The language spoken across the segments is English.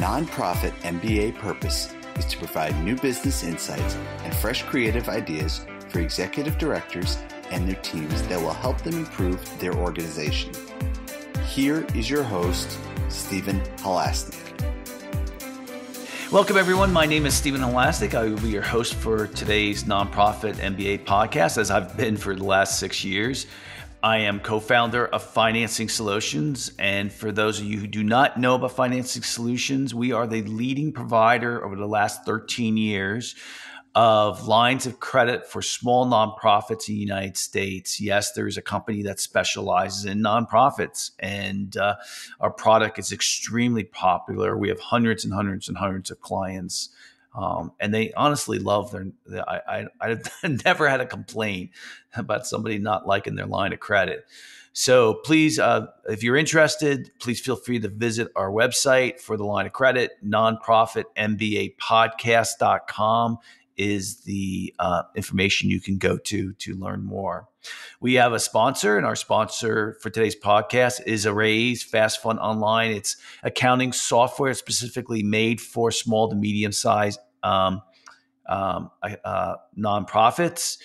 nonprofit MBA purpose is to provide new business insights and fresh creative ideas for executive directors and their teams that will help them improve their organization. Here is your host, Stephen Halasnik. Welcome, everyone. My name is Stephen Halasnik. I will be your host for today's nonprofit MBA podcast, as I've been for the last six years. I am co founder of Financing Solutions. And for those of you who do not know about Financing Solutions, we are the leading provider over the last 13 years of lines of credit for small nonprofits in the United States. Yes, there is a company that specializes in nonprofits, and uh, our product is extremely popular. We have hundreds and hundreds and hundreds of clients. Um, and they honestly love their. I, I I never had a complaint about somebody not liking their line of credit. So please, uh, if you're interested, please feel free to visit our website for the line of credit, nonprofitmbapodcast.com is the uh, information you can go to to learn more. We have a sponsor, and our sponsor for today's podcast is Araize FastFund Online. It's accounting software specifically made for small to medium sized um, um, uh, nonprofits.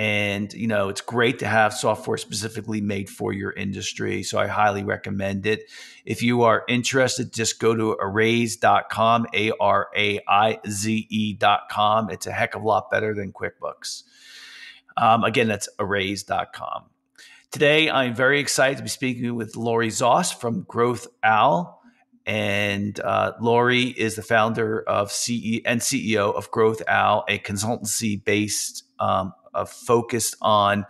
And, you know, it's great to have software specifically made for your industry. So I highly recommend it. If you are interested, just go to araize.com, A R A I Z E.com. It's a heck of a lot better than QuickBooks. Um, again, that's araize.com. Today, I'm very excited to be speaking with Lori Zoss from Growth Owl. And uh, Lori is the founder of CE and CEO of Growth Owl, a consultancy based um, uh, focused on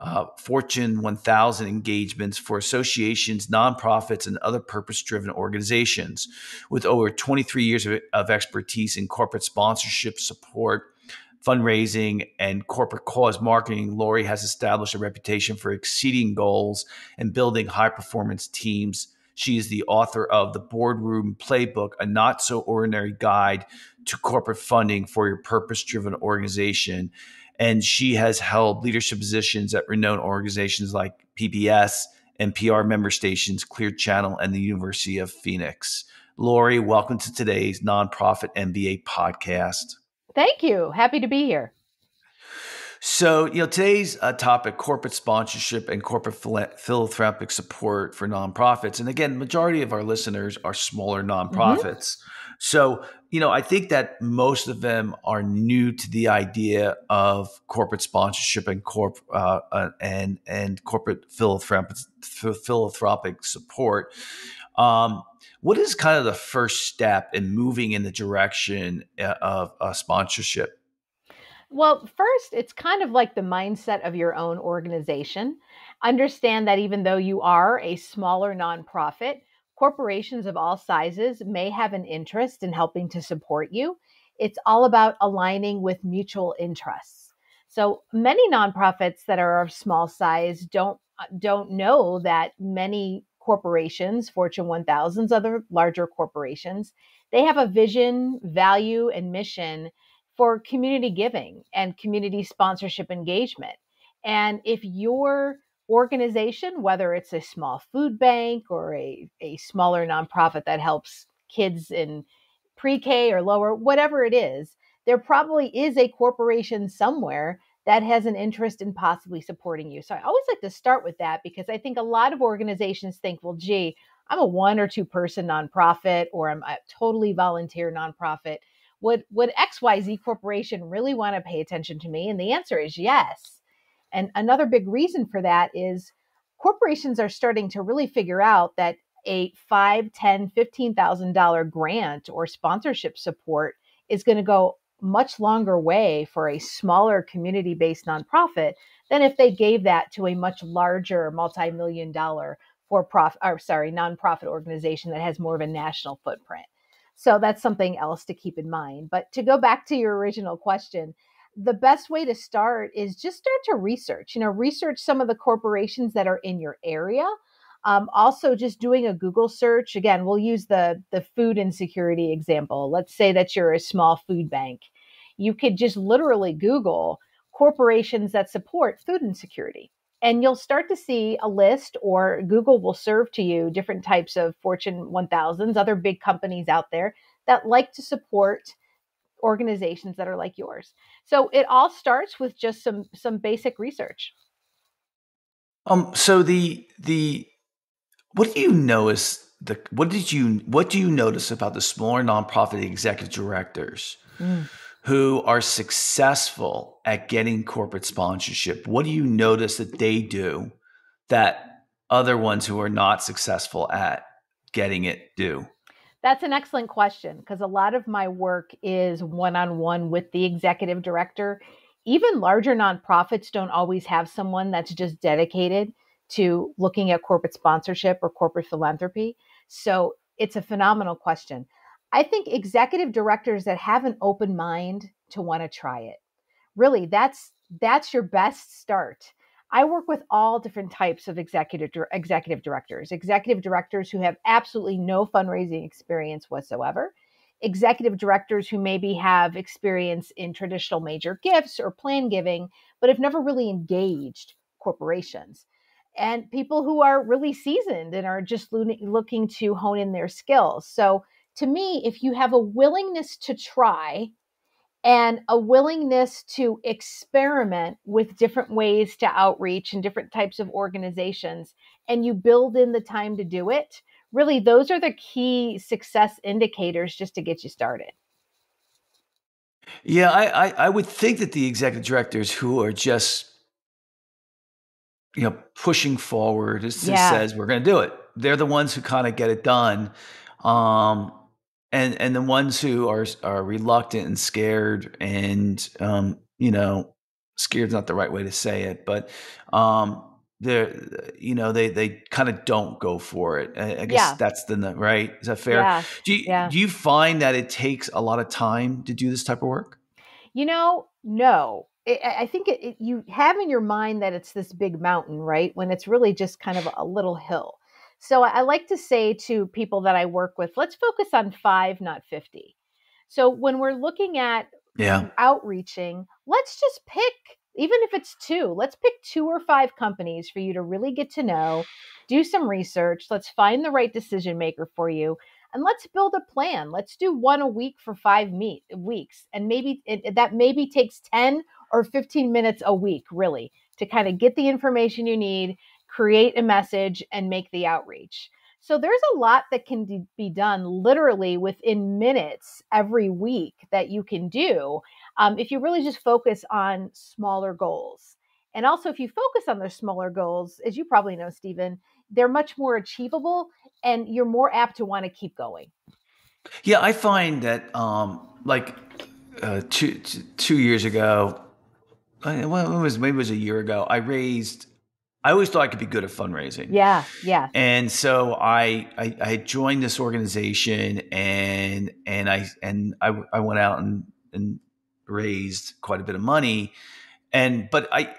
uh, Fortune 1000 engagements for associations, nonprofits, and other purpose driven organizations. With over 23 years of, of, expertise in corporate sponsorship support, fundraising, and corporate cause marketing, Lori has established a reputation for exceeding goals and building high performance teams. She is the author of The Boardroom Playbook, a not so ordinary guide to corporate funding for your purpose driven organization and she has held leadership positions at renowned organizations like PBS, NPR member stations, Clear Channel, and the University of Phoenix. Lori, welcome to today's nonprofit MBA podcast. Thank you. Happy to be here. So, you know, today's uh, topic corporate sponsorship and corporate philanthropic support for nonprofits. And again, majority of our listeners are smaller nonprofits. Mm-hmm. So, you know, I think that most of them are new to the idea of corporate sponsorship and corp uh, uh, and and corporate philanthropic, philanthropic support. Um, what is kind of the first step in moving in the direction uh, of uh, sponsorship? Well, first, it's kind of like the mindset of your own organization. Understand that even though you are a smaller nonprofit, corporations of all sizes may have an interest in helping to support you. It's all about aligning with mutual interests. So many nonprofits that are of small size don't uh, don't know that many corporations, Fortune 1000s, other larger corporations, they have a vision, value, and mission for community giving and community sponsorship engagement. And if your organization, whether it's a small food bank or a, a smaller nonprofit that helps kids in pre K or lower, whatever it is, there probably is a corporation somewhere that has an interest in possibly supporting you. So I always like to start with that because I think a lot of organizations think, well, gee, I'm a one or two person nonprofit or I'm a totally volunteer nonprofit. Would would XYZ corporation really want to pay attention to me? And the answer is yes. And another big reason for that is corporations are starting to really figure out that a five, ten, fifteen thousand dollar grant or sponsorship support is going to go much longer way for a smaller community based nonprofit than if they gave that to a much larger multi-million dollar for profit or sorry nonprofit organization that has more of a national footprint. So that's something else to keep in mind. But to go back to your original question the best way to start is just start to research you know research some of the corporations that are in your area um, also just doing a google search again we'll use the the food insecurity example let's say that you're a small food bank you could just literally google corporations that support food insecurity and you'll start to see a list or Google will serve to you different types of Fortune 1000s, other big companies out there that like to support organizations that are like yours. So it all starts with just some some basic research. Um so the the what do you notice the what did you what do you notice about the smaller nonprofit executive directors mm. who are successful at getting corporate sponsorship? What do you notice that they do that other ones who are not successful at getting it do? That's an excellent question because a lot of my work is one on one with the executive director. Even larger nonprofits don't always have someone that's just dedicated to looking at corporate sponsorship or corporate philanthropy. So it's a phenomenal question. I think executive directors that have an open mind to want to try it. Really, that's that's your best start. I work with all different types of executive executive directors, executive directors who have absolutely no fundraising experience whatsoever, executive directors who maybe have experience in traditional major gifts or plan giving, but have never really engaged corporations, and people who are really seasoned and are just looking to hone in their skills. So, to me, if you have a willingness to try and a willingness to experiment with different ways to outreach and different types of organizations and you build in the time to do it really those are the key success indicators just to get you started yeah i i, I would think that the executive directors who are just you know pushing forward as yeah. says we're going to do it they're the ones who kind of get it done um and and the ones who are are reluctant and scared and um, you know scared is not the right way to say it but um, they're you know they they kind of don't go for it. I, I guess yeah. that's the right? Is that fair? Yeah. do you yeah. do you find that it takes a lot of time to do this type of work? You know no. It, i think it, it, you have in your mind that it's this big mountain right? When it's really just kind of a little hill so I like to say to people that I work with, let's focus on five, not 50. So when we're looking at yeah. outreaching, let's just pick, even if it's two, let's pick two or five companies for you to really get to know, do some research. Let's find the right decision maker for you. And let's build a plan. Let's do one a week for five meet, weeks. And maybe it, that maybe takes 10 or 15 minutes a week, really, to kind of get the information you need create a message, and make the outreach. So there's a lot that can be done literally within minutes every week that you can do um, if you really just focus on smaller goals. And also, if you focus on those smaller goals, as you probably know, Stephen, they're much more achievable and you're more apt to want to keep going. Yeah, I find that um, like uh, two, two years ago, well, it was maybe it was a year ago, I raised I always thought I could be good at fundraising. Yeah, yeah. And so I, I, I joined this organization and and I and I, I went out and, and raised quite a bit of money, and but I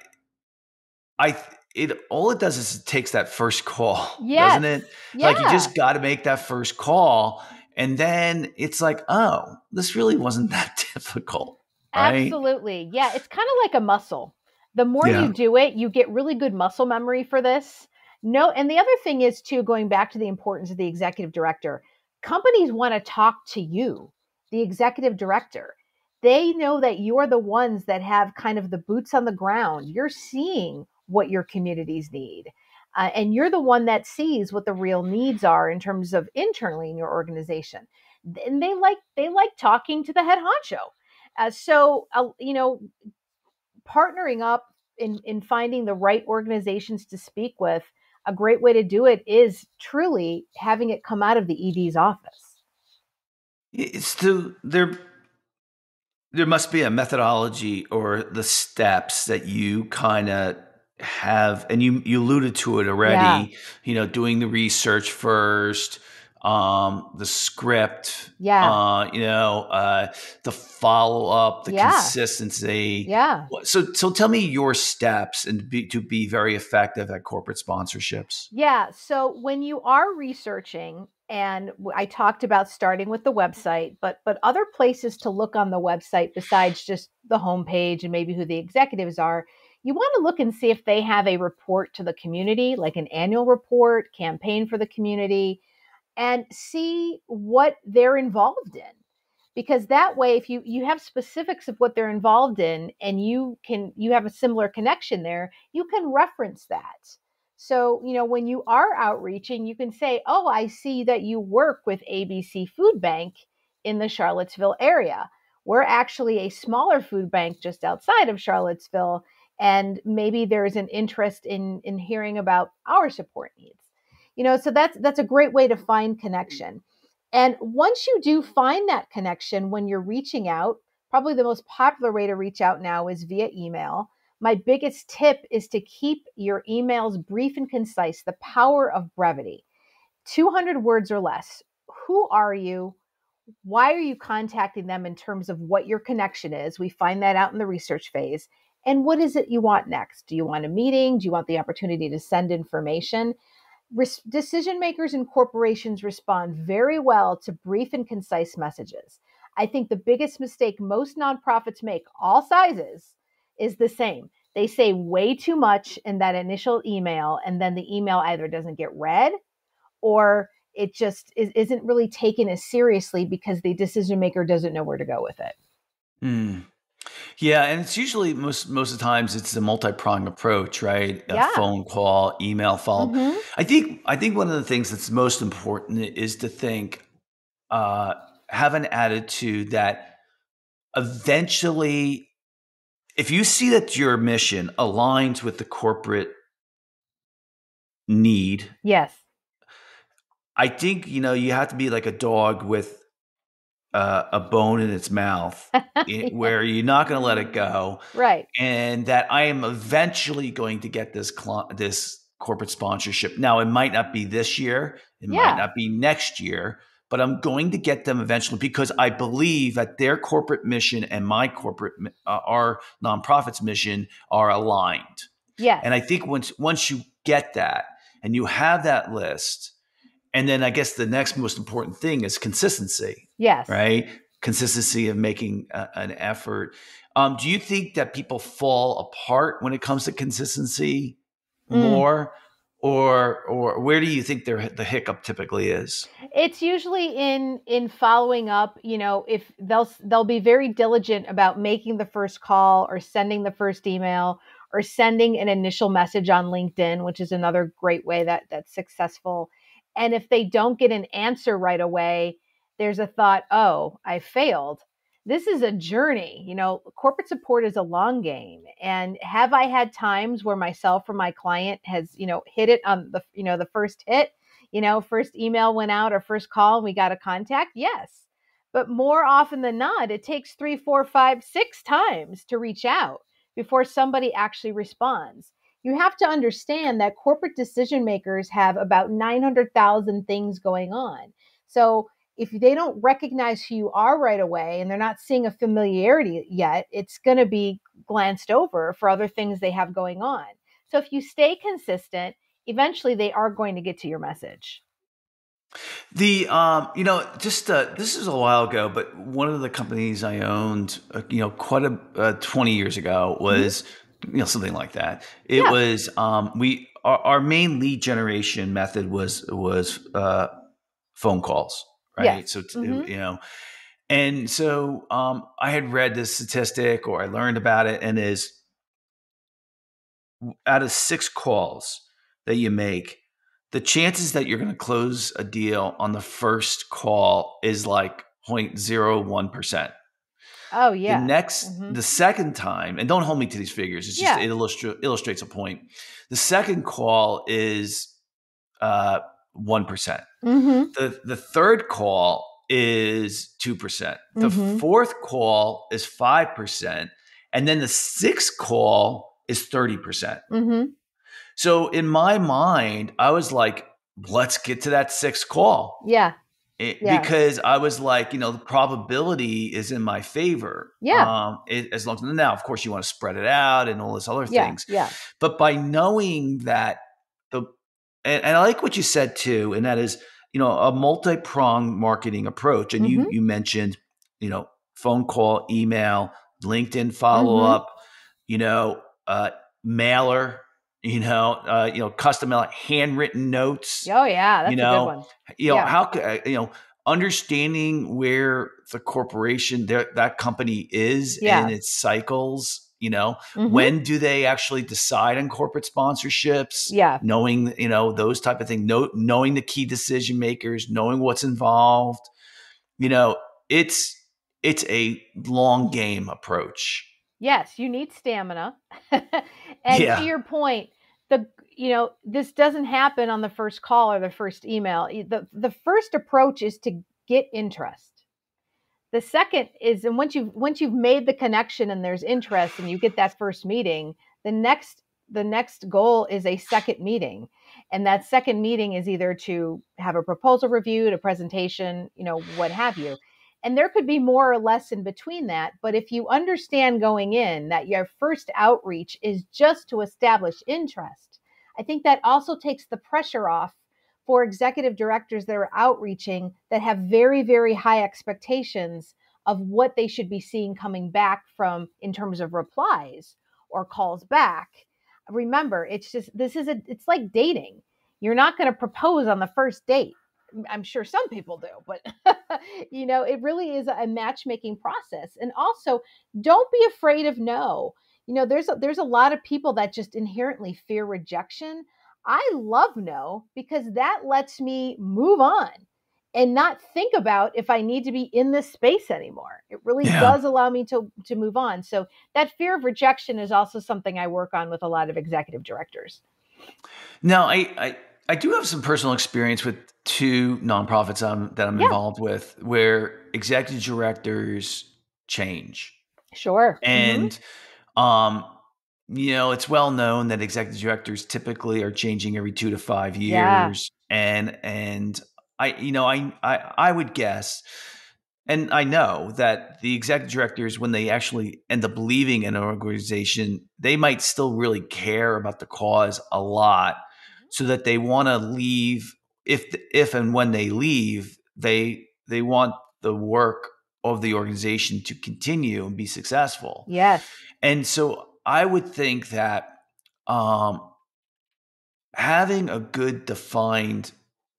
I it all it does is it takes that first call, yes. doesn't it? Yeah. Like you just got to make that first call, and then it's like, oh, this really wasn't that difficult. Right? Absolutely, yeah. It's kind of like a muscle the more yeah. you do it, you get really good muscle memory for this. No, and the other thing is too, going back to the importance of the executive director, companies want to talk to you, the executive director. They know that you're the ones that have kind of the boots on the ground. You're seeing what your communities need. Uh, and you're the one that sees what the real needs are in terms of internally in your organization and they like they like talking to the head honcho uh, so uh, you know partnering up in, in finding the right organizations to speak with, a great way to do it is truly having it come out of the ED's office. It's to there. There must be a methodology or the steps that you kind of have, and you you alluded to it already. Yeah. You know, doing the research first, um, the script, yeah, uh, you know, uh, the follow up, the yeah. consistency, yeah. So, so tell me your steps and be, to be very effective at corporate sponsorships. Yeah. So when you are researching, and I talked about starting with the website, but but other places to look on the website besides just the homepage and maybe who the executives are, you want to look and see if they have a report to the community, like an annual report, campaign for the community, and see what they're involved in. Because that way, if you you have specifics of what they're involved in, and you can you have a similar connection there, you can reference that. So, you know, when you are outreaching, you can say, Oh, I see that you work with ABC Food Bank in the Charlottesville area. We're actually a smaller food bank just outside of Charlottesville, and maybe there's an interest in in hearing about our support needs. You know, so that's that's a great way to find mm. connection. And once you do find that connection when you're reaching out, probably the most popular way to reach out now is via email. My biggest tip is to keep your emails brief and concise, the power of brevity. 200 words or less. Who are you? why are you contacting them in terms of what your connection is? We find that out in the research phase. And what is it you want next? Do you want a meeting? Do you want the opportunity to send information? Decision makers and corporations respond very well to brief and concise messages. I think the biggest mistake most nonprofits make, all sizes, is the same. They say way too much in that initial email, and then the email either doesn't get read or it just is, isn't really taken as seriously because the decision maker doesn't know where to go with it. Mm. Yeah, and it's usually most most of the times it's a multi pronged approach, right? Yeah. A phone call, email follow. Mhm. I think I think one of the things that's most important is to think, uh, have an attitude that eventually, if you see that your mission aligns with the corporate need, Yes. I think you know you have to be like a dog with uh, a bone in its mouth, i- where you're not going to let it go, Right. and that I am eventually going to get this cli this corporate sponsorship. Now, it might not be this year, it Yeah. might not be next year, but I'm going to get them eventually because I believe that their corporate mission and my corporate, uh, our nonprofit's mission are aligned. Yeah. And I think once once you get that and you have that list, and then I guess the next most important thing is consistency, yes. right? Consistency of making a, an effort. Um, do you think that people fall apart when it comes to consistency Mm. more, or or where do you think their the hiccup typically is? it's usually in in following up you know if they'll they'll be very diligent about making the first call or sending the first email or sending an initial message on linkedin which is another great way that that's successful and if they don't get an answer right away there's a thought oh i failed this is a journey you know corporate support is a long game and have i had times where myself or my client has you know hit it on the you know the first hit you know, first email went out or first call and we got a contact? Yes. But more often than not, it takes three, four, five, six times to reach out before somebody actually responds. You have to understand that corporate decision makers have about 900,000 things going on. So if they don't recognize who you are right away and they're not seeing a familiarity yet, it's going to be glanced over for other things they have going on. So if you stay consistent, eventually they are going to get to your message. The um, you know, just uh, this is a while ago, but one of the companies I owned, uh, you know, quite a uh, twenty years ago was you know something like that. It Yeah. was um, we our, our main lead generation method was was uh, phone calls, right? So t- Mhm. you know, and so um, I had read this statistic or I learned about it, and is out of six calls that you make, the chances that you're going to close a deal on the first call is like 0.01%. Oh yeah. The next, Mhm. the second time, and don't hold me to these figures. It's just Yeah. it illustra- illustrates a point. The second call is uh, one percent. mm-hmm. The the third call is two percent. The Mhm. fourth call is five percent, and then the sixth call is thirty percent. Mm-hmm. So in my mind, I was like, let's get to that sixth call. Yeah. It- Yeah. Because I was like, you know, the probability is in my favor. Yeah. Um, it, as long as now, of course, you want to spread it out and all this other Yeah. things. Yeah. But by knowing that the, and, and I like what you said too, and that is, you know, a multi-pronged marketing approach. And you Mhm. you mentioned, you know, phone call, email, LinkedIn follow Mhm. up, you know, uh, mailer, you know, uh, you know, custom handwritten notes. Oh yeah, that's you a know, good one. You know, Yeah. how uh, you know understanding where the corporation that company is Yeah. and its cycles. You know, Mhm. when do they actually decide on corporate sponsorships? Yeah. knowing you know those type of things know, knowing the key decision makers knowing what's involved you know it's it's a long game approach Yes, you need stamina. and Yeah. to your point, the you know, this doesn't happen on the first call or the first email. The the first approach is to get interest. The second is and once you've once you've made the connection and there's interest and you get that first meeting, the next the next goal is a second meeting. And that second meeting is either to have a proposal reviewed, a presentation, you know, what have you. And there could be more or less in between that. But if you understand going in that your first outreach is just to establish interest, I think that also takes the pressure off for executive directors that are outreaching that have very, very high expectations of what they should be seeing coming back from in terms of replies or calls back. Remember, it's just this is a it's like dating. You're not going to propose on the first date. I'm sure some people do, but you know, it really is a matchmaking process. And also, don't be afraid of no. You know, there's a, there's a lot of people that just inherently fear rejection. I love no because that lets me move on and not think about if I need to be in this space anymore. It really Yeah. does allow me to to move on. So that fear of rejection is also something I work on with a lot of executive directors. now I, I i do have some personal experience with two nonprofits um, that i'm Yeah. involved with where executive directors change Sure. Mhm. and um you know it's well known that executive directors typically are changing every two to five Yeah. years and and i you know I, I i would guess and i know that the executive directors when they actually end up leaving an organization they might still really care about the cause a lot so that they want to leave if if and when they leave they they want the work of the organization to continue and be successful yes. and so I would think that um, having a good defined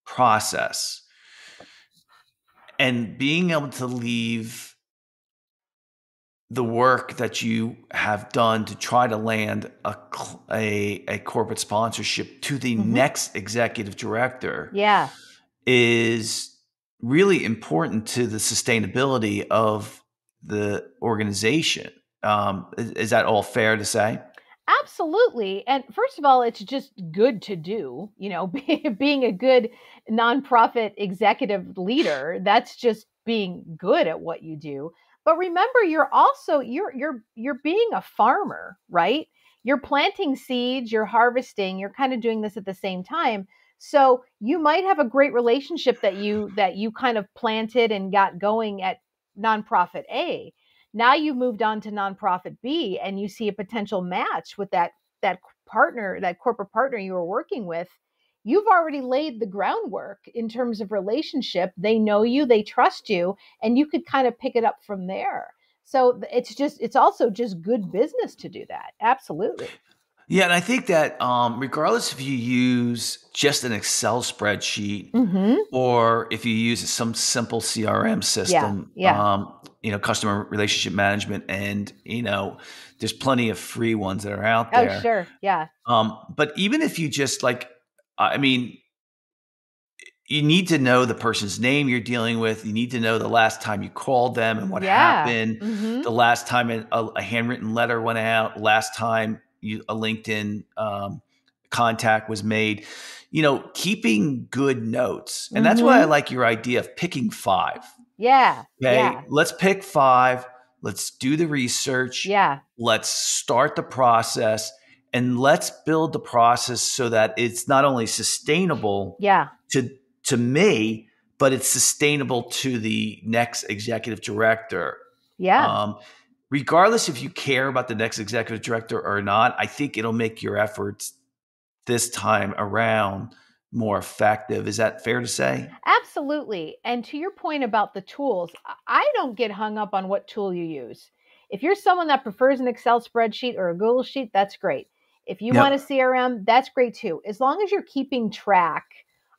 process and being able to leave the work that you have done to try to land a a, a corporate sponsorship to the Mhm. next executive director Yeah. is really important to the sustainability of the organization. Um, is, is that all fair to say? Absolutely. And first of all, it's just good to do. You know, be- being a good nonprofit executive leader, that's just being good at what you do. But remember, you're also you're you're you're being a farmer, right? You're planting seeds, you're harvesting, you're kind of doing this at the same time. So you might have a great relationship that you that you kind of planted and got going at nonprofit A now you've moved on to nonprofit B and you see a potential match with that that partner, that corporate partner you were working with. You've already laid the groundwork in terms of relationship. They know you, they trust you, and you could kind of pick it up from there. So it's just it's also just good business to do that. Absolutely. Yeah, and I think that um, regardless if you use just an Excel spreadsheet Mhm. or if you use some simple CRM system, yeah. Um, you know, customer relationship management, and you know, there's plenty of free ones that are out there. Oh, sure. Yeah. Um, but even if you just like, I mean, you need to know the person's name you're dealing with. You need to know the last time you called them and what Yeah. happened. Mhm. The last time a, a handwritten letter went out. Last time you, a LinkedIn um, contact was made. You know, keeping good notes, and that's why I Mhm. like your idea of picking five. Yeah. Okay, Yeah. let's pick five. Let's do the research Yeah. let's start the process and let's build the process so that it's not only sustainable Yeah. to to me but it's sustainable to the next executive director Yeah. um, regardless if you care about the next executive director or not i think it'll make your efforts this time around more effective is that fair to say Absolutely. And to your point about the tools, I- I don't get hung up on what tool you use. If you're someone that prefers an Excel spreadsheet or a Google sheet, that's great. If you Yep. want a CRM, that's great too. As long as you're keeping track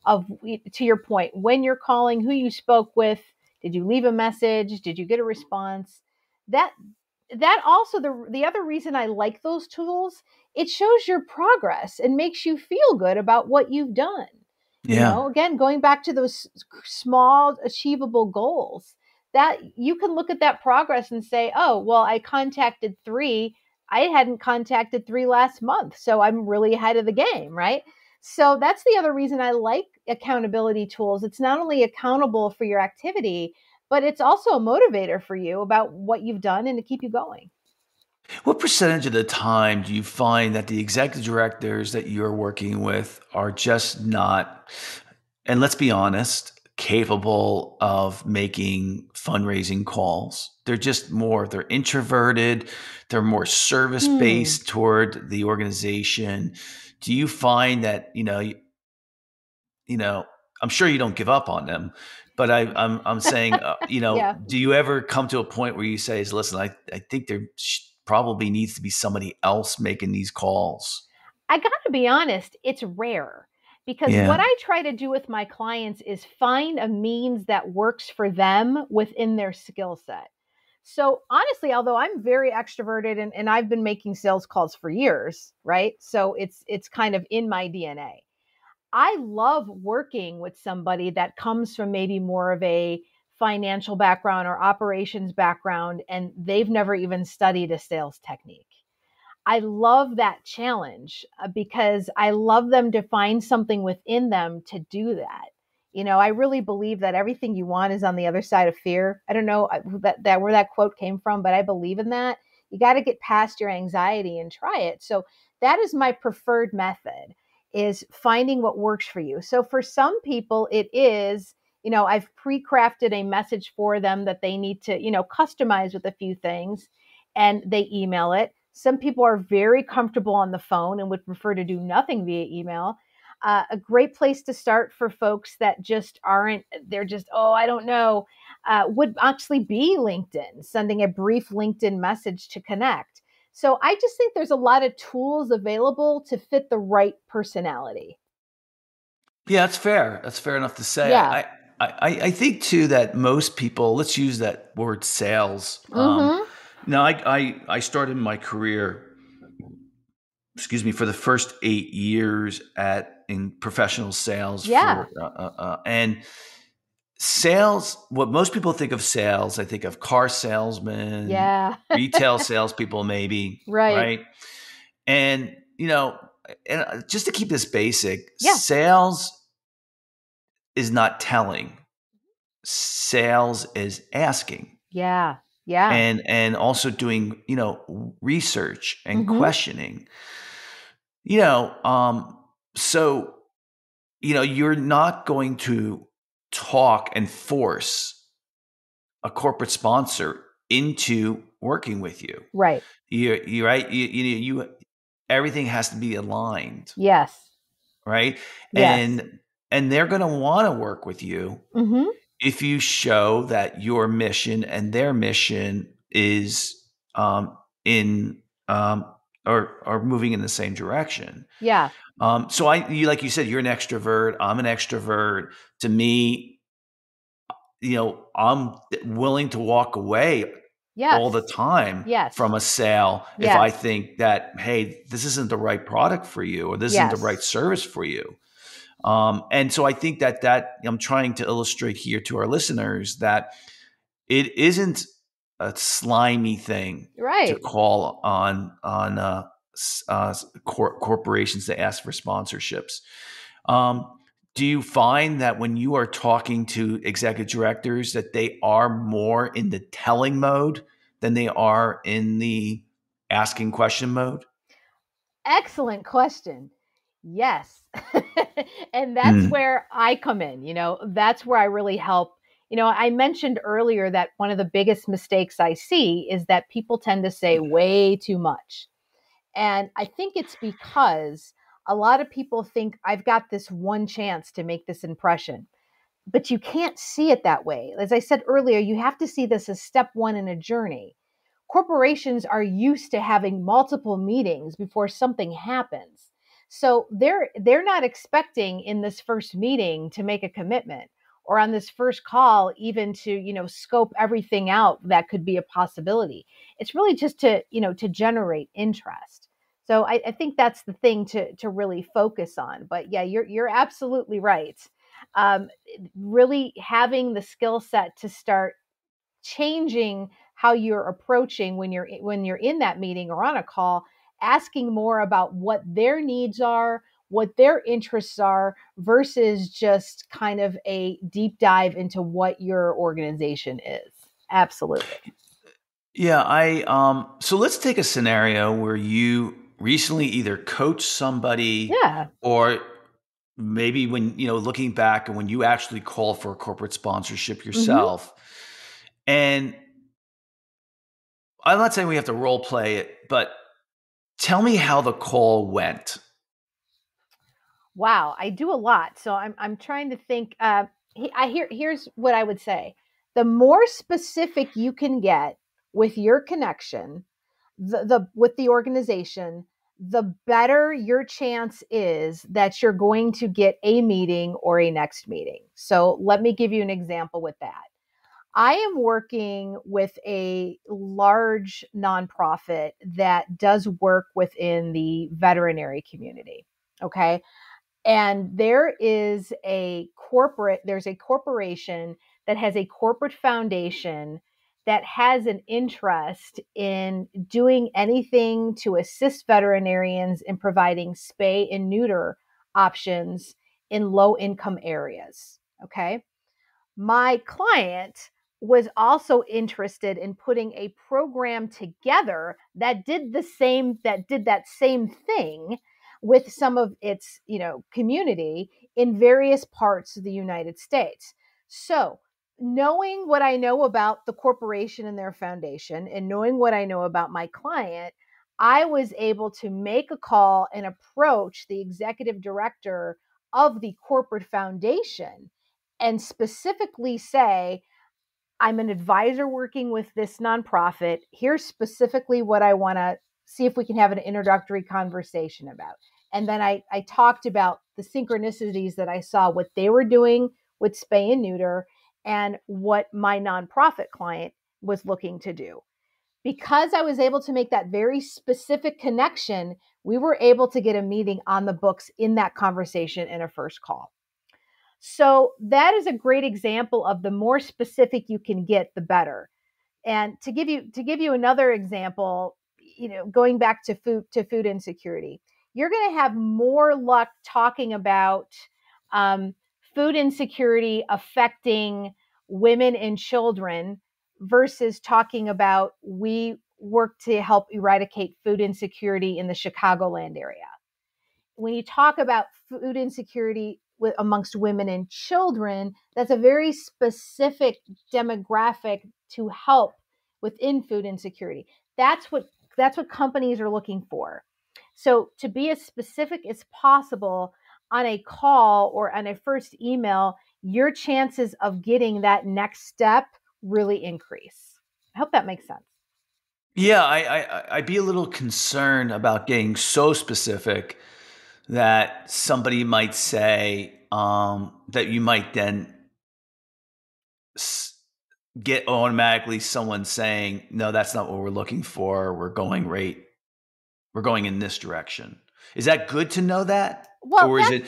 of, to your point, when you're calling, who you spoke with, did you leave a message, did you get a response? That that also the the other reason I like those tools, it shows your progress and makes you feel good about what you've done. You Yeah. know, again, going back to those small achievable goals, that you can look at that progress and say, "Oh, well, I contacted 3. I hadn't contacted 3 last month, so I'm really ahead of the game, right?" So that's the other reason I like accountability tools. It's not only accountable for your activity, but it's also a motivator for you about what you've done and to keep you going. What percentage of the time do you find that the executive directors that you're working with are just not, and let's be honest, capable of making fundraising calls? They're just more, they're introverted, they're more service Hmm. based toward the organization. Do you find that, you know, you, you know, I'm sure you don't give up on them, but I, I'm, I'm saying, uh, you know, Yeah. do you ever come to a point where you say, listen, I, I think there probably needs to be somebody else making these calls? I got to be honest, it's rare because Yeah. what I try to do with my clients is find a means that works for them within their skill set. So honestly, although I'm very extroverted and, and I've been making sales calls for years, right? So it's it's kind of in my DNA. I love working with somebody that comes from maybe more of a financial background or operations background and they've never even studied a sales technique. I love that challenge uh, because I love them to find something within them to do that. You know, I really believe that everything you want is on the other side of fear. I don't know uh, that, that where that quote came from, but I believe in that. You got to get past your anxiety and try it. So that is my preferred method is finding what works for you. So for some people it is, you know, I've pre-crafted a message for them that they need to, you know, customize with a few things and they email it. Some people are very comfortable on the phone and would prefer to do nothing via email. Uh, a great place to start for folks that just aren't, they're just, oh, I don't know, uh, would actually be LinkedIn, sending a brief LinkedIn message to connect. So I just think there's a lot of tools available to fit the right personality. Yeah, that's fair. That's fair enough to say. Yeah. I, I, I think too that most people, let's use that word sales. Um, Mhm. Now, I, I, I started my career, excuse me, for the first eight years at in professional sales. Yeah. For, uh, uh, uh, and sales, what most people think of sales, I think of car salesmen, Yeah. retail salespeople, maybe. Right. Right. And, you know, and uh, just to keep this basic, Yeah. sales is not telling. Sales is asking yeah. Yeah. and and also doing, you know, research and Mhm. questioning. You know, um so you know, you're not going to talk and force a corporate sponsor into working with you. right. You you right you you, you everything has to be aligned, Yes. right? Yes. And and they're going to want to work with you hmm if you show that your mission and their mission is um, in um, or are moving in the same direction. Yeah. Um, so I, you like you said, you're an extrovert. I'm an extrovert. To me, you know, I'm willing to walk away Yes. all the time Yes. from a sale if I think that hey, this isn't the right product for you or this isn't the right service for you. Um, and so I think that that I'm trying to illustrate here to our listeners that it isn't a slimy thing right. to call on on uh, uh, cor- corporations to ask for sponsorships. Um, do you find that when you are talking to executive directors that they are more in the telling mode than they are in the asking question mode? Excellent question. Yes. and that's Mm. where I come in. You know, that's where I really help. You know, I mentioned earlier that one of the biggest mistakes I see is that people tend to say way too much. And I think it's because a lot of people think I've got this one chance to make this impression. But you can't see it that way. As I said earlier, you have to see this as step one in a journey. corporations are used to having multiple meetings before something happens. So they're they're not expecting in this first meeting to make a commitment or on this first call even to you know scope everything out that could be a possibility. It's really just to you know to generate interest. So I, I think that's the thing to to really focus on but yeah you're you're absolutely right. Um, really having the skill set to start changing how you're approaching when you're when you're in that meeting or on a call asking more about what their needs are what their interests are versus just kind of a deep dive into what your organization is. Absolutely. Yeah, I um so let's take a scenario where you recently either coached somebody yeah. or maybe when you know looking back and when you actually call for a corporate sponsorship mm-hmm. yourself mm-hmm. and I'm not saying we have to role play it, but tell me how the call went. Wow, I do a lot. So I'm I'm trying to think. Uh, I hear here's what I would say: the more specific you can get with your connection, the, the with the organization, the better your chance is that you're going to get a meeting or a next meeting. So let me give you an example with that. I am working with a large nonprofit that does work within the veterinary community. Okay and there is a corporate there's a corporation that has a corporate foundation that has an interest in doing anything to assist veterinarians in providing spay and neuter options in low income areas okay my client was also interested in putting a program together that did the same that did that same thing with some of its, you know, community in various parts of the United States. So, knowing what I know about the corporation and their foundation and knowing what I know about my client, I was able to make a call and approach the executive director of the corporate foundation and specifically say, I'm an advisor working with this nonprofit. Here's specifically what I want to see if we can have an introductory conversation about. And then I, I talked about the synchronicities that I saw, what they were doing with spay and neuter, and what my nonprofit client was looking to do. Because I was able to make that very specific connection, we were able to get a meeting on the books in that conversation in a first call. So that is a great example of the more specific you can get, the better. And to give you to give you another example, you know, going back to food to food insecurity, you're going to have more luck talking about um, food insecurity affecting women and children versus talking about we work to help eradicate food insecurity in the Chicagoland area. When you talk about food insecurity with, amongst women and children, that's a very specific demographic to help within food insecurity. That's what that's what companies are looking for. So to be as specific as possible on a call or on a first email, your chances of getting that next step really increase. I hope that makes sense. Yeah, I, I I'd be a little concerned about getting so specific that somebody might say um, that you might then get automatically someone saying, no, that's not what we're looking for. We're going right. We're going in this direction. Is that good to know that? Well, or is it?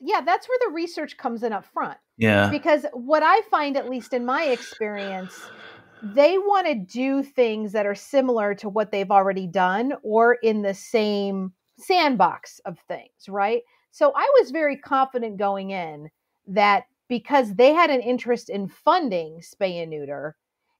Yeah, that's where the research comes in up front. Yeah. Because what I find, at least in my experience, they want to do things that are similar to what they've already done or in the same sandbox of things, right? So I was very confident going in that because they had an interest in funding spay and neuter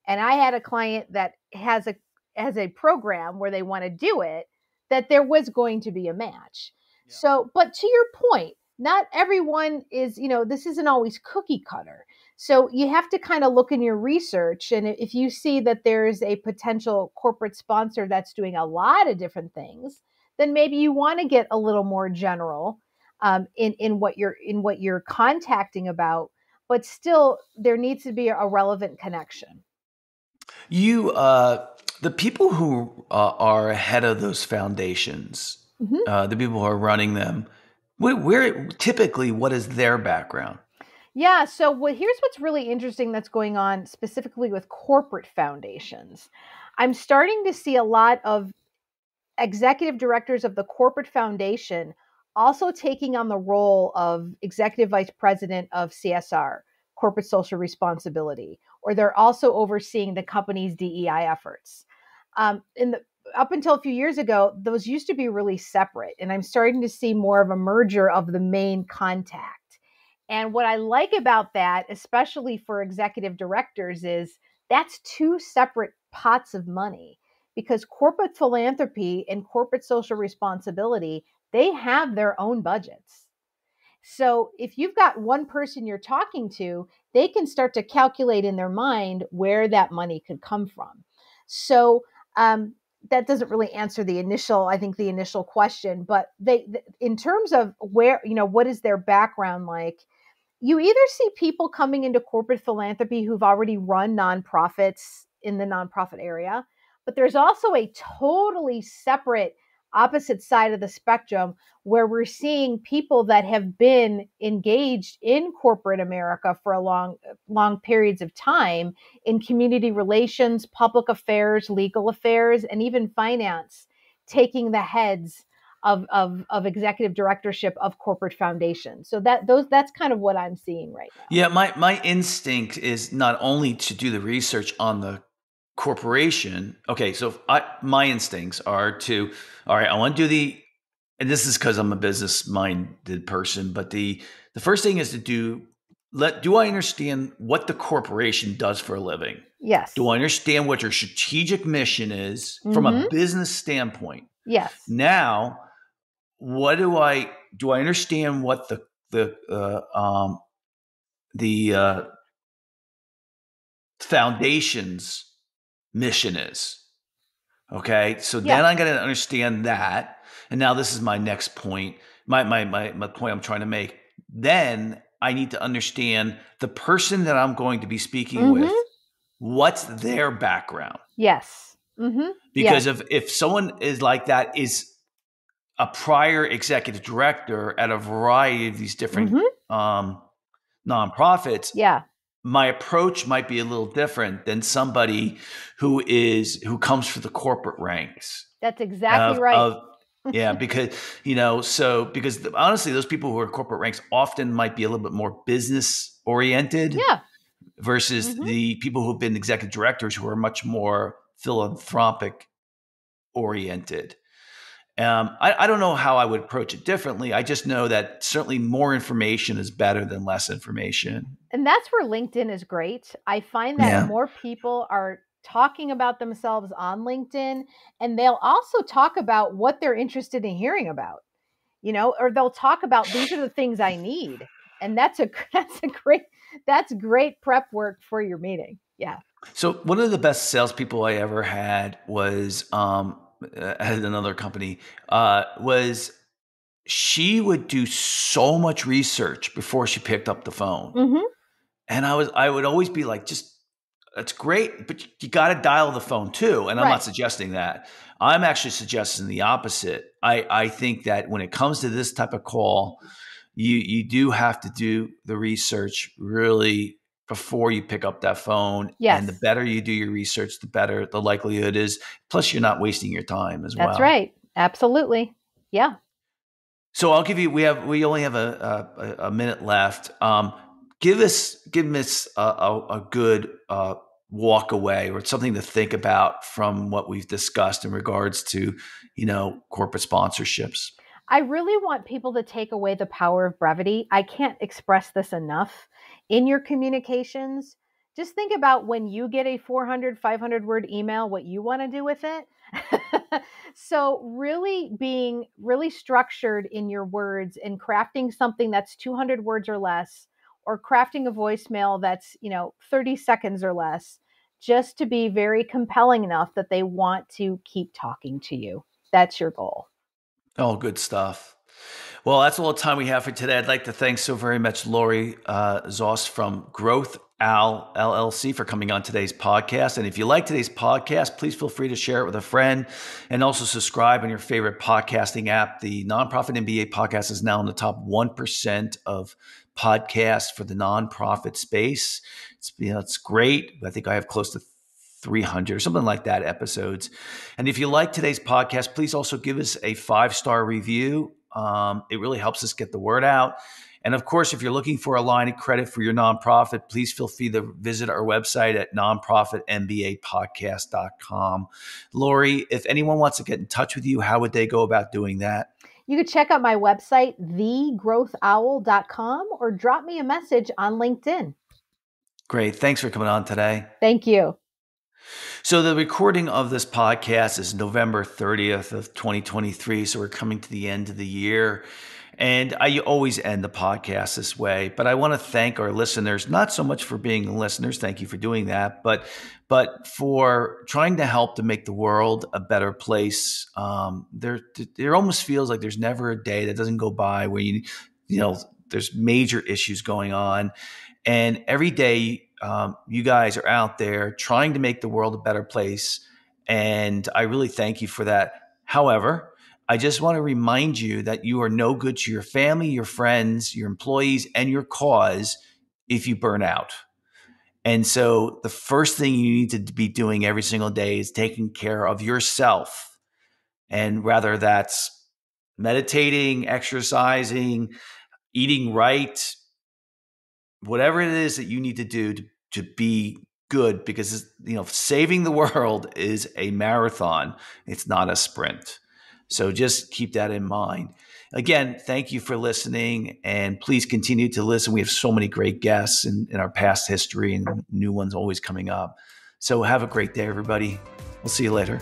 and i had a client that has a has a program where they want to do it that there was going to be a match yeah. so but to your point not everyone is you know this isn't always cookie cutter so you have to kind of look in your research and if you see that there's a potential corporate sponsor that's doing a lot of different things then maybe you want to get a little more general um, in in what you're in what you're contacting about but still there needs to be a relevant connection you uh, the people who uh, are ahead of those foundations, mm-hmm. uh, the people who are running them, where, where, typically what is their background? Yeah, so what, here's what's really interesting that's going on specifically with corporate foundations. I'm starting to see a lot of executive directors of the corporate foundation also taking on the role of executive vice president of CSR, corporate social responsibility, or they're also overseeing the company's DEI efforts. Um, in the up until a few years ago, those used to be really separate, and I'm starting to see more of a merger of the main contact. And what I like about that, especially for executive directors, is that's two separate pots of money because corporate philanthropy and corporate social responsibility, they have their own budgets. So if you've got one person you're talking to, they can start to calculate in their mind where that money could come from. So um, that doesn't really answer the initial, I think, the initial question. But they, in terms of where, you know, what is their background like? You either see people coming into corporate philanthropy who've already run nonprofits in the nonprofit area, but there's also a totally separate opposite side of the spectrum where we're seeing people that have been engaged in corporate America for a long long periods of time in community relations, public affairs, legal affairs and even finance taking the heads of, of, of executive directorship of corporate foundations. So that those that's kind of what I'm seeing right now. Yeah, my my instinct is not only to do the research on the corporation, okay, so I, my instincts are to, all right, I want to do the, and this is because I'm a business minded person, but the the first thing is to do let do I understand what the corporation does for a living? Yes. Do I understand what your strategic mission is mm-hmm. from a mm-hmm. business standpoint? Yes. Now, what do I do? I understand what the the uh, um, the uh, foundations mission is. Okay. So yeah. then I'm going to understand that. And now this is my next point. My, my, my, my point I'm trying to make. Then I need to understand the person that I'm going to be speaking mm-hmm. with. What's their background? Yes. Mm-hmm. Because if if someone is like that is a prior executive director at a variety of these different mm-hmm. um, nonprofits, yeah, my approach might be a little different than somebody who is who comes from the corporate ranks. That's exactly of, right. Of, yeah, because you know, so because the, honestly, those people who are corporate ranks often might be a little bit more business oriented. Yeah. Versus mm-hmm. the people who've been executive directors who are much more philanthropic oriented. Um, I, I, don't know how I would approach it differently. I just know that certainly more information is better than less information. And that's where LinkedIn is great. I find that yeah. more people are talking about themselves on LinkedIn and they'll also talk about what they're interested in hearing about. You know, or they'll talk about these are the things I need. And that's a that's a great that's great prep work for your meeting. Yeah. So one of the best salespeople I ever had was um, at another company uh, was she would do so much research before she picked up the phone. Mm-hmm. And I was I would always be like, just that's great, but you got to dial the phone too. And I'm right. not suggesting that. I'm actually suggesting the opposite. I, I think that when it comes to this type of call, you you do have to do the research really before you pick up that phone. Yes. And the better you do your research, the better the likelihood is. Plus, you're not wasting your time as That's well. That's right. Absolutely. Yeah. So I'll give you. We have. We only have a a, a minute left. Um, give us give us a, a, a good uh, walk away or something to think about from what we've discussed in regards to you know corporate sponsorships. I really want people to take away the power of brevity. I can't express this enough in your communications. Just think about when you get a 400, 500 word email, what you want to do with it. so, really being really structured in your words and crafting something that's 200 words or less, or crafting a voicemail that's, you know, 30 seconds or less, just to be very compelling enough that they want to keep talking to you. That's your goal. Oh, good stuff. Well, that's all the time we have for today. I'd like to thank so very much Lori uh, Zoss from Growth Owl LLC for coming on today's podcast. And if you like today's podcast, please feel free to share it with a friend and also subscribe on your favorite podcasting app. The Nonprofit MBA podcast is now in the top 1% of podcasts for the nonprofit space. It's, you know, it's great. I think I have close to 300 or something like that episodes. And if you like today's podcast, please also give us a five star review. Um, it really helps us get the word out. And of course, if you're looking for a line of credit for your nonprofit, please feel free to visit our website at nonprofitmbapodcast.com. Lori, if anyone wants to get in touch with you, how would they go about doing that? You could check out my website, thegrowthowl.com, or drop me a message on LinkedIn. Great. Thanks for coming on today. Thank you. So the recording of this podcast is November 30th of 2023. So we're coming to the end of the year. And I always end the podcast this way, but I want to thank our listeners, not so much for being listeners, thank you for doing that, but but for trying to help to make the world a better place. Um, there, there almost feels like there's never a day that doesn't go by where you, you know, there's major issues going on, and every day um, you guys are out there trying to make the world a better place, and I really thank you for that. However, I just want to remind you that you are no good to your family, your friends, your employees, and your cause if you burn out. And so the first thing you need to be doing every single day is taking care of yourself. And whether that's meditating, exercising, eating right, whatever it is that you need to do to, to be good, because you know, saving the world is a marathon, it's not a sprint. So just keep that in mind. Again, thank you for listening and please continue to listen. We have so many great guests in, in our past history and new ones always coming up. So have a great day, everybody. We'll see you later.